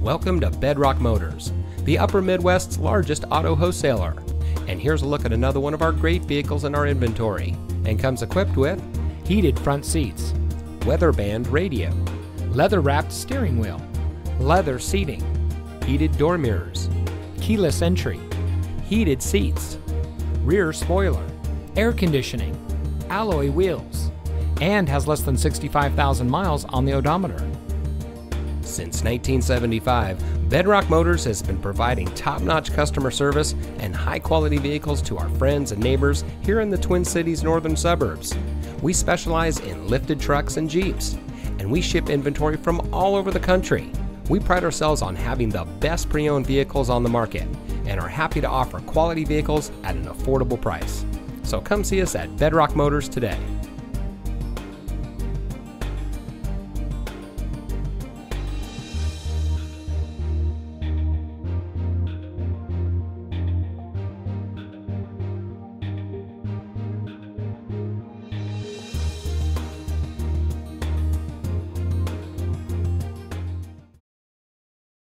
Welcome to Bedrock Motors, the Upper Midwest's largest auto wholesaler. And here's a look at another one of our great vehicles in our inventory and comes equipped with heated front seats, weather band radio, leather wrapped steering wheel, leather seating, heated door mirrors, keyless entry, heated seats, rear spoiler, air conditioning, alloy wheels, and has less than 65,000 miles on the odometer. Since 1975, Bedrock Motors has been providing top notch customer service and high quality vehicles to our friends and neighbors here in the Twin Cities northern suburbs. We specialize in lifted trucks and Jeeps, and we ship inventory from all over the country. We pride ourselves on having the best pre owned vehicles on the market and are happy to offer quality vehicles at an affordable price. So come see us at Bedrock Motors today.